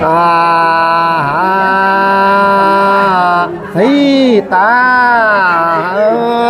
À, à, à thấy ta ơi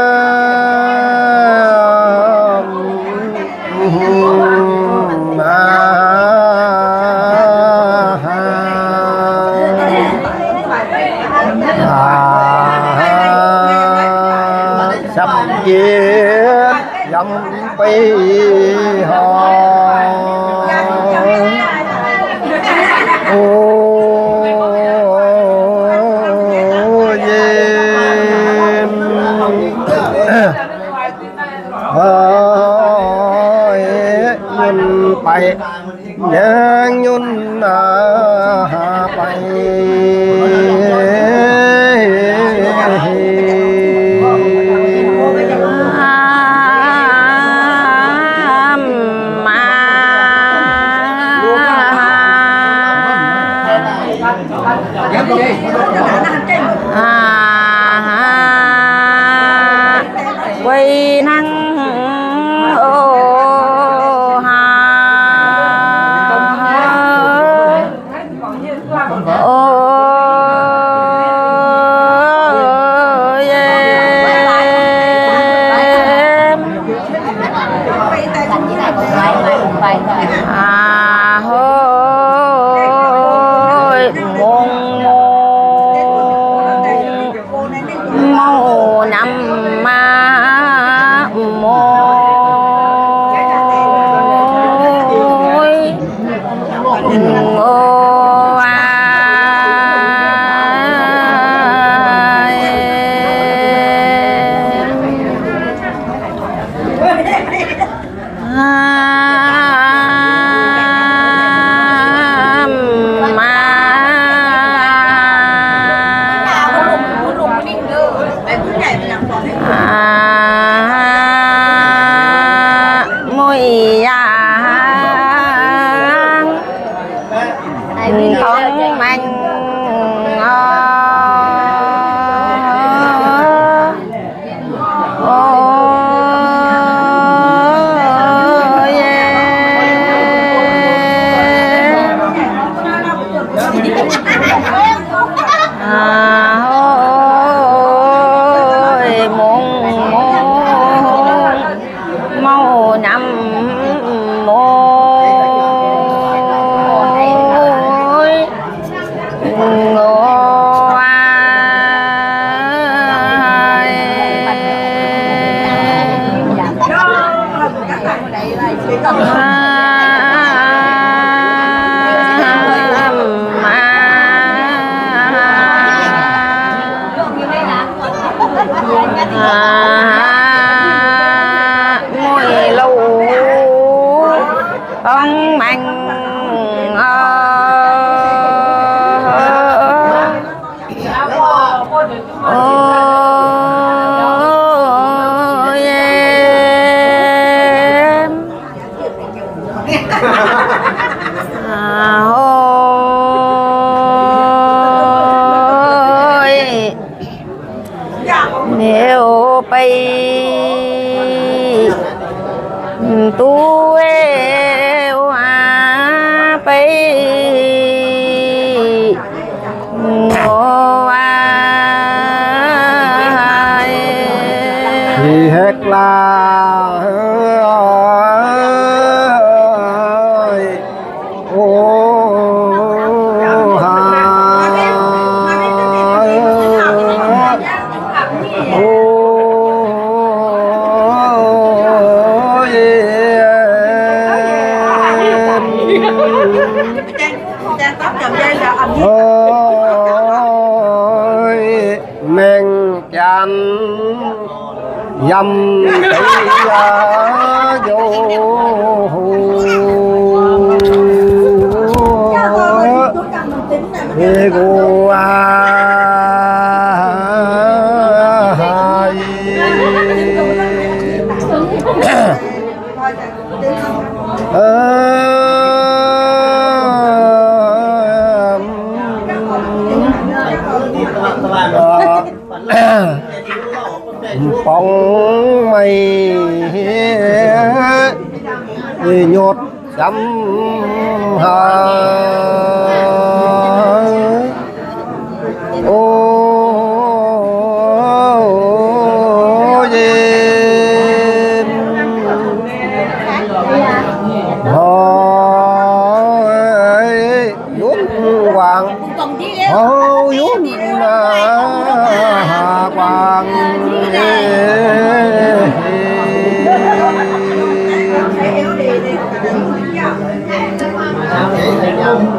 啊。à, à, ôi. Nếu bay tu eo à bay ngô ai thì hết là vô Hê nhột chấm hà ô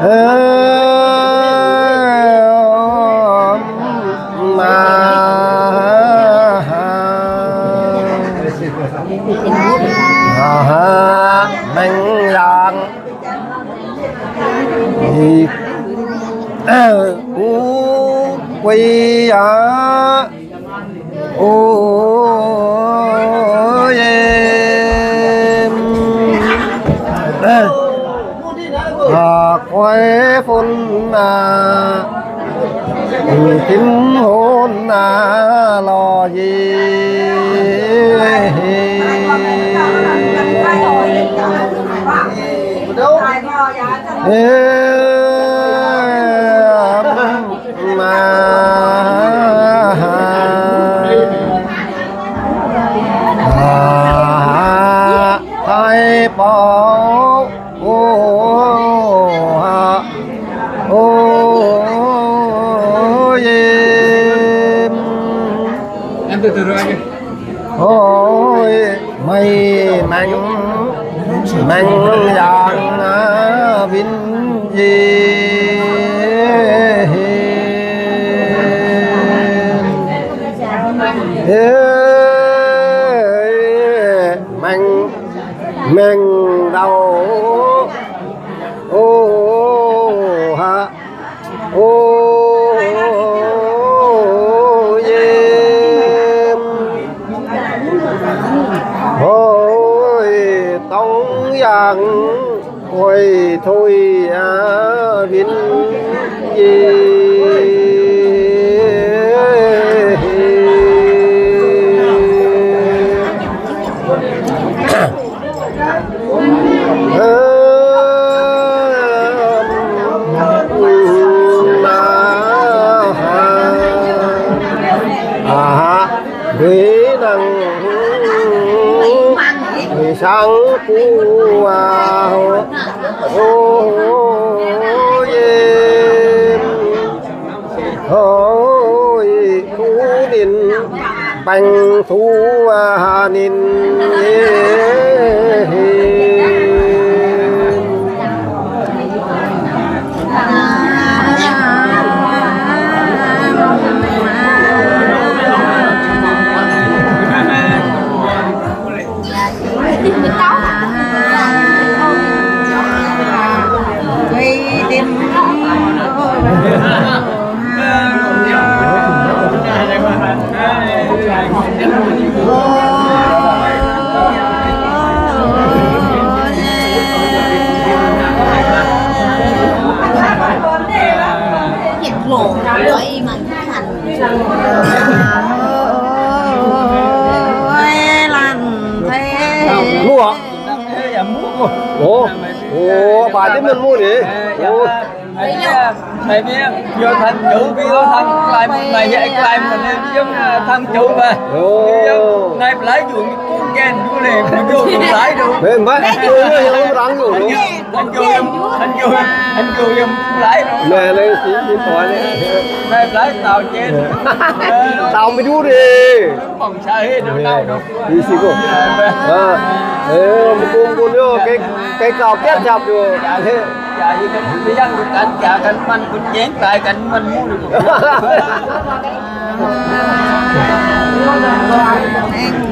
Uh, quay phun à kim hôn à lo gì? Em mình mình đầu. Ô ha ô em. Ôi tông yang ôi, thôi à vinh gì? Thú thu nín bành thu hà nín thầy biết vô thành chủ đó thành lại một ngày vậy lại mình nên giống thân chủ ồ. Này lấy dụng cũng kèn vô liền mà vô cũng lấy được bên mấy tôi nó hiểu đáng rồi đúng anh vô anh vô anh vô em lấy rồi nè này chỉ chỉ thoại này này lấy tàu trên tao mới đu đi phòng xa hết đâu đâu đi xí cô à ê một cô cô nhớ cái cái cào kết chập rồi đã thế dạ như cái cái dân của cảnh dạ cảnh mình cũng chén tại cảnh mình mua được anh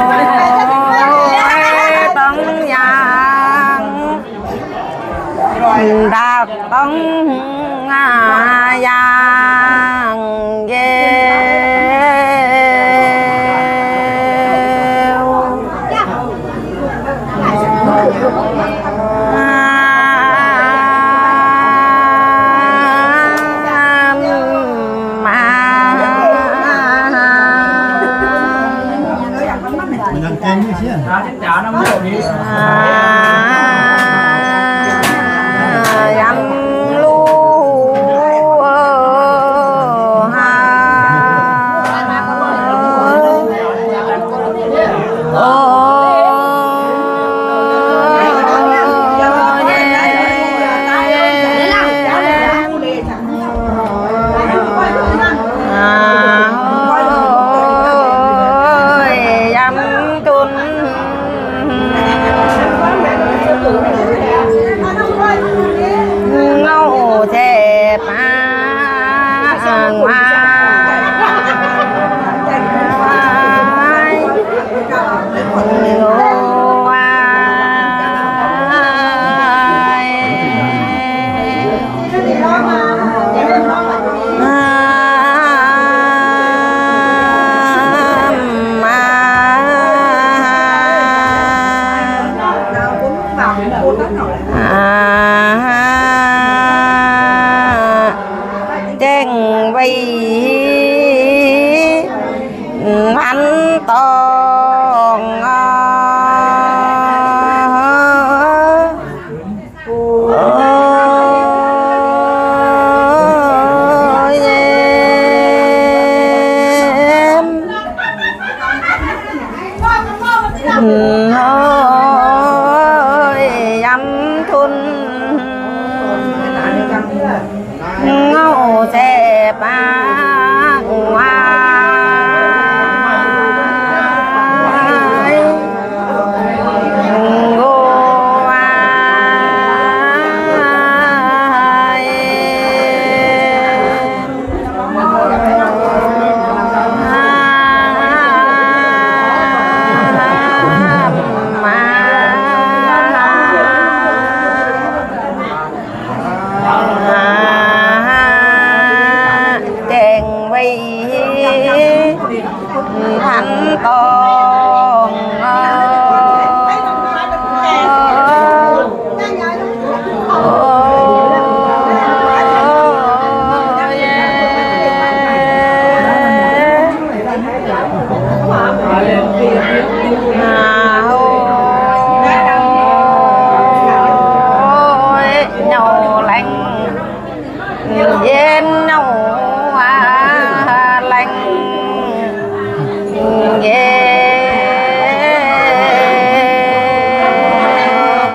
yam